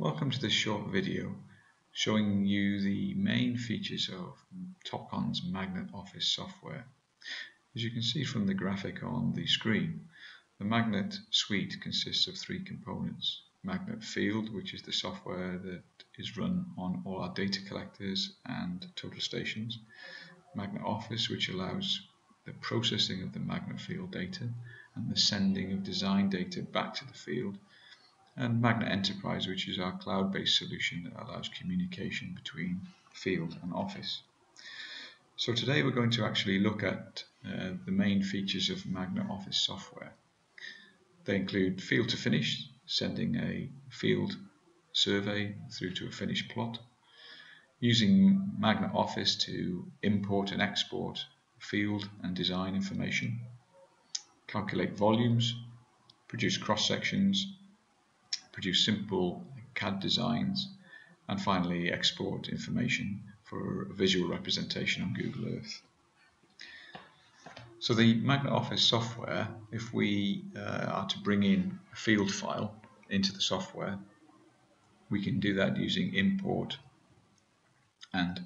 Welcome to this short video showing you the main features of Topcon's Magnet Office software. As you can see from the graphic on the screen, the Magnet suite consists of three components. Magnet Field, which is the software that is run on all our data collectors and total stations. Magnet Office, which allows the processing of the magnet field data and the sending of design data back to the field and Magnet Enterprise, which is our cloud-based solution that allows communication between field and office. So today we're going to actually look at uh, the main features of Magnet Office software. They include field to finish, sending a field survey through to a finished plot, using Magnet Office to import and export field and design information, calculate volumes, produce cross sections, produce simple CAD designs, and finally export information for visual representation on Google Earth. So the Magnet Office software, if we uh, are to bring in a field file into the software, we can do that using import and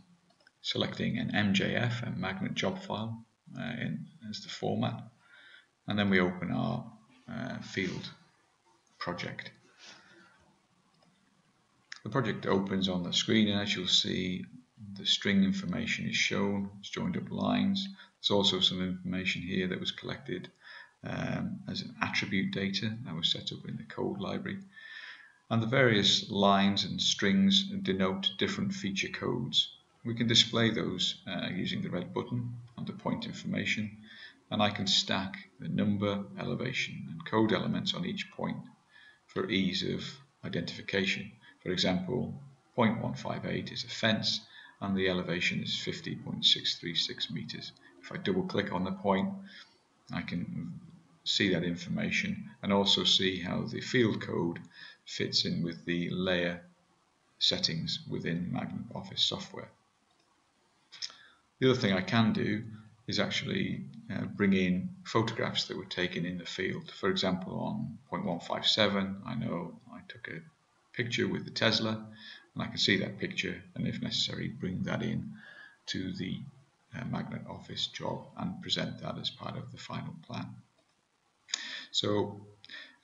selecting an MJF, a magnet job file, uh, in, as the format, and then we open our uh, field project. The project opens on the screen and as you'll see the string information is shown, it's joined up lines. There's also some information here that was collected um, as an attribute data that was set up in the code library. And the various lines and strings denote different feature codes. We can display those uh, using the red button under point information and I can stack the number, elevation and code elements on each point for ease of identification. For example, 0.158 is a fence and the elevation is 50.636 meters. If I double click on the point, I can see that information and also see how the field code fits in with the layer settings within Magnet Office software. The other thing I can do is actually uh, bring in photographs that were taken in the field. For example, on 0.157, I know I took a picture with the Tesla and I can see that picture and if necessary bring that in to the uh, Magnet Office job and present that as part of the final plan. So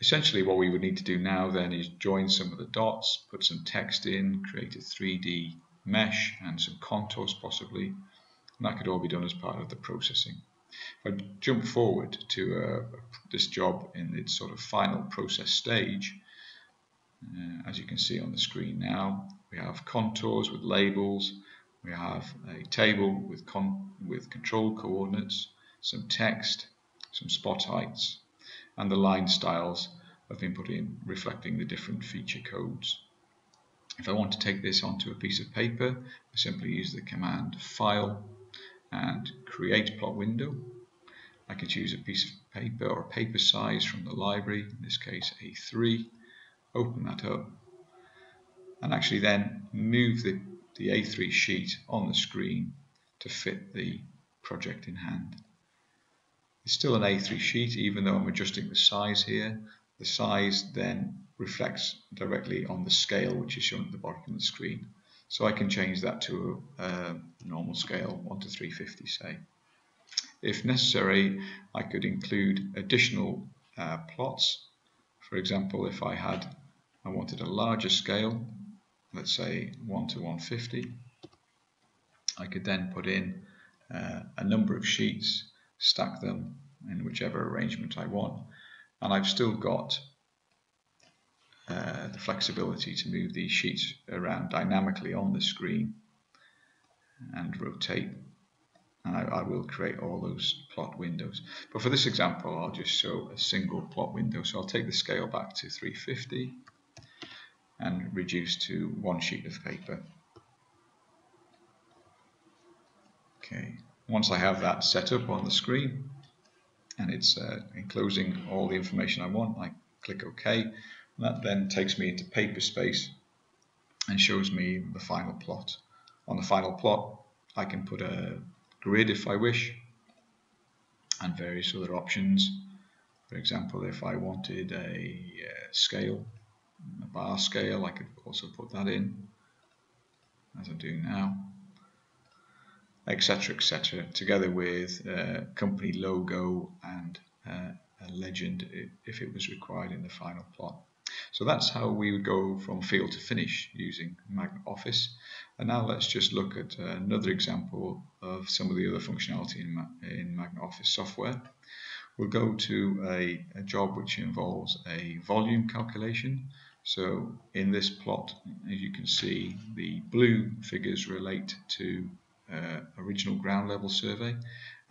essentially what we would need to do now then is join some of the dots, put some text in, create a 3D mesh and some contours possibly and that could all be done as part of the processing. If I jump forward to uh, this job in its sort of final process stage, uh, as you can see on the screen now, we have contours with labels, we have a table with, con with control coordinates, some text, some spot heights, and the line styles have been put in reflecting the different feature codes. If I want to take this onto a piece of paper, I simply use the command File and Create Plot Window. I can choose a piece of paper or a paper size from the library, in this case A3, open that up and actually then move the, the A3 sheet on the screen to fit the project in hand. It's still an A3 sheet even though I'm adjusting the size here. The size then reflects directly on the scale which is shown at the bottom of the screen. So I can change that to a, a normal scale, 1 to 350 say. If necessary, I could include additional uh, plots. For example, if I had I wanted a larger scale, let's say 1 to 150. I could then put in uh, a number of sheets, stack them in whichever arrangement I want, and I've still got uh, the flexibility to move these sheets around dynamically on the screen and rotate and I, I, will create all those plot windows. But for this example I'll just show a single plot window. So I'll take the scale back to 350 and reduce to one sheet of paper. Okay, once I have that set up on the screen and it's uh, enclosing all the information I want, I click OK. that then takes me into paper space and shows me the final plot. On the final plot, I can put a grid if I wish and various other options. For example, if I wanted a uh, scale a bar scale, I could also put that in, as I'm doing now, etc. etc. together with uh, company logo and uh, a legend if it was required in the final plot. So that's how we would go from field to finish using Magnet Office. And now let's just look at another example of some of the other functionality in, in Magnet Office software. We'll go to a, a job which involves a volume calculation. So in this plot, as you can see, the blue figures relate to uh, original ground level survey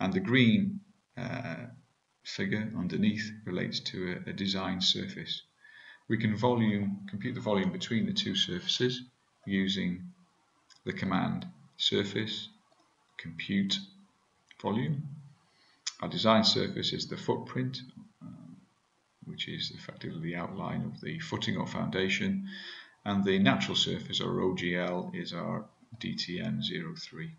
and the green uh, figure underneath relates to a, a design surface. We can volume, compute the volume between the two surfaces using the command surface compute volume. Our design surface is the footprint, which is effectively the outline of the footing or foundation, and the natural surface, or OGL, is our DTM03.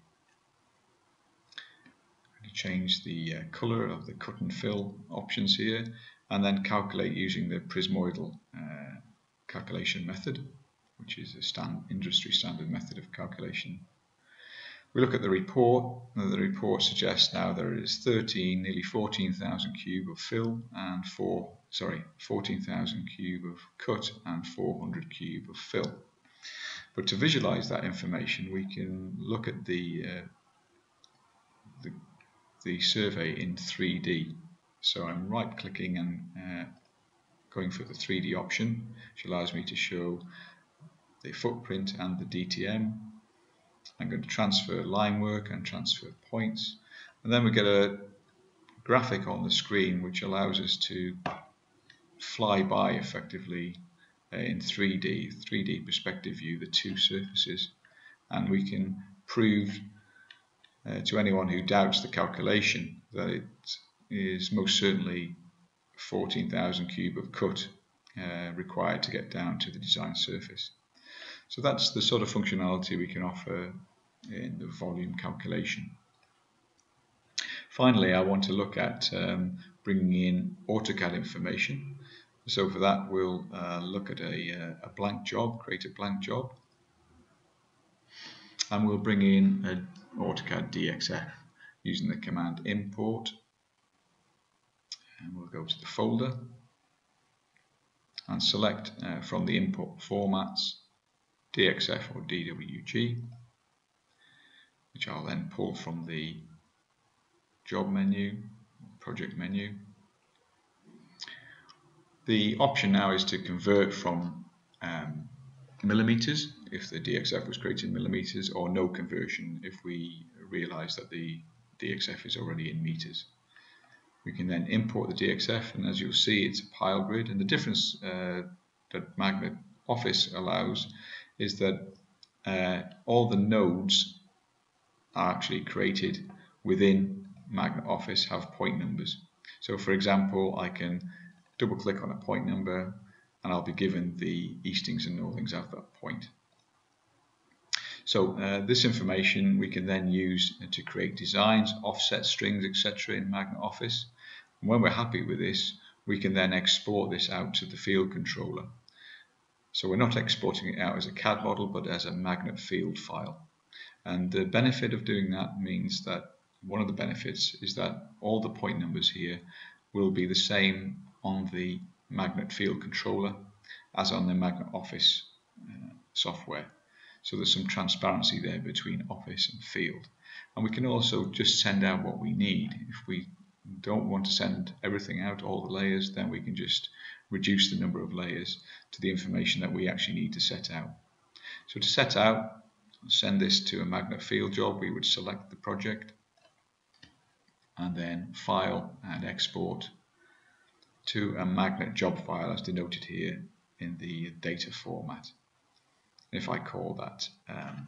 Change the uh, color of the cut and fill options here and then calculate using the prismoidal uh, calculation method, which is a stand, industry standard method of calculation. We look at the report, and the report suggests now there is 13, nearly 14,000 cube of fill and four, sorry, 14,000 cube of cut and 400 cube of fill. But to visualize that information, we can look at the, uh, the, the survey in 3D. So I'm right clicking and uh, going for the 3D option, which allows me to show the footprint and the DTM. I'm going to transfer line work and transfer points. And then we get a graphic on the screen which allows us to fly by effectively uh, in 3D, 3D perspective view, the two surfaces. And we can prove uh, to anyone who doubts the calculation that it is most certainly 14,000 cube of cut uh, required to get down to the design surface. So that's the sort of functionality we can offer in the volume calculation. Finally, I want to look at um, bringing in AutoCAD information. So for that, we'll uh, look at a, uh, a, blank job, create a blank job, and we'll bring in an AutoCAD DXF using the command import and we'll go to the folder and select uh, from the input formats DXF or DWG which I'll then pull from the job menu, project menu. The option now is to convert from um, millimeters if the DXF was created in millimeters or no conversion if we realize that the DXF is already in meters. We can then import the DXF and as you'll see it's a pile grid and the difference uh, that Magnet Office allows is that uh, all the nodes are actually created within Magnet Office have point numbers. So for example I can double click on a point number and I'll be given the eastings and northings of that point. So uh, this information we can then use to create designs, offset strings, etc. in Magnet Office. And when we're happy with this, we can then export this out to the field controller. So we're not exporting it out as a CAD model, but as a magnet field file. And the benefit of doing that means that one of the benefits is that all the point numbers here will be the same on the magnet field controller as on the magnet office uh, software. So there's some transparency there between office and field. And we can also just send out what we need. If we don't want to send everything out, all the layers, then we can just reduce the number of layers to the information that we actually need to set out. So to set out, send this to a magnet field job, we would select the project and then file and export to a magnet job file as denoted here in the data format. If I call that um,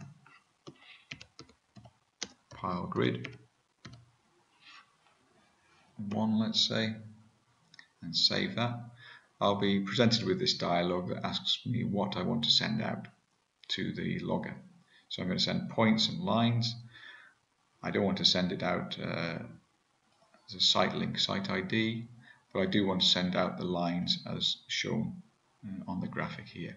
pile grid, one, let's say, and save that, I'll be presented with this dialog that asks me what I want to send out to the logger. So I'm going to send points and lines. I don't want to send it out uh, as a site link, site ID, but I do want to send out the lines as shown uh, on the graphic here.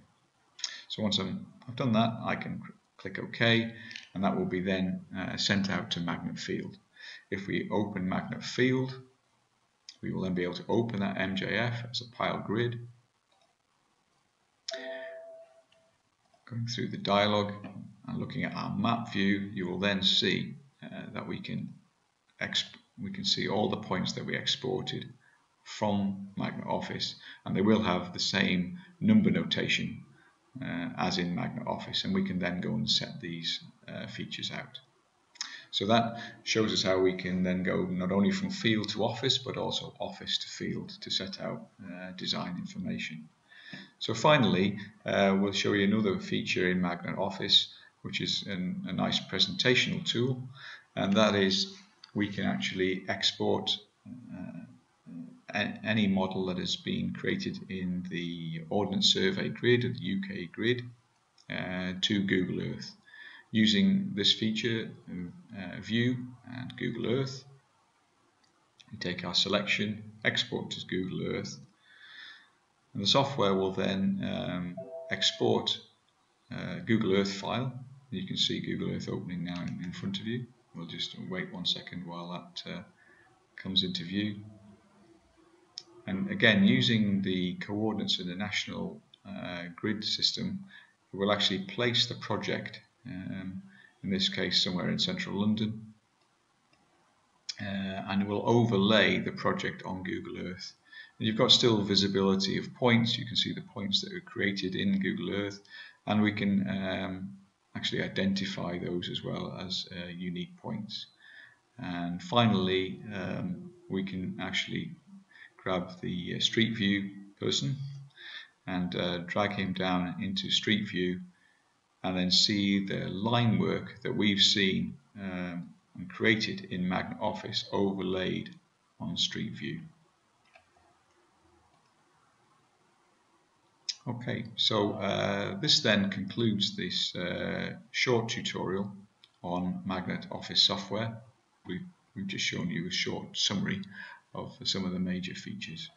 So once i have done that, I can click OK, and that will be then uh, sent out to Magnet Field. If we open Magnet Field, we will then be able to open that MJF as a pile grid. Going through the dialog and looking at our map view, you will then see uh, that we can we can see all the points that we exported from Magnet Office and they will have the same number notation uh, as in Magnet Office and we can then go and set these uh, features out. So that shows us how we can then go not only from field to office but also office to field to set out uh, design information. So finally uh, we'll show you another feature in Magnet Office which is an, a nice presentational tool and that is we can actually export uh, any model that has been created in the Ordnance Survey grid, or the UK grid, uh, to Google Earth. Using this feature, uh, View and Google Earth, we take our selection, export to Google Earth, and the software will then um, export uh, Google Earth file. You can see Google Earth opening now in, in front of you. We'll just wait one second while that uh, comes into view. And again, using the coordinates of the national uh, grid system, it will actually place the project, um, in this case somewhere in central London, uh, and it will overlay the project on Google Earth. And you've got still visibility of points, you can see the points that are created in Google Earth, and we can um, actually identify those as well as uh, unique points. And finally, um, we can actually grab the uh, Street View person and uh, drag him down into Street View and then see the line work that we've seen um, and created in Magnet Office overlaid on Street View. Okay, so uh, this then concludes this uh, short tutorial on Magnet Office software. We, we've just shown you a short summary of some of the major features.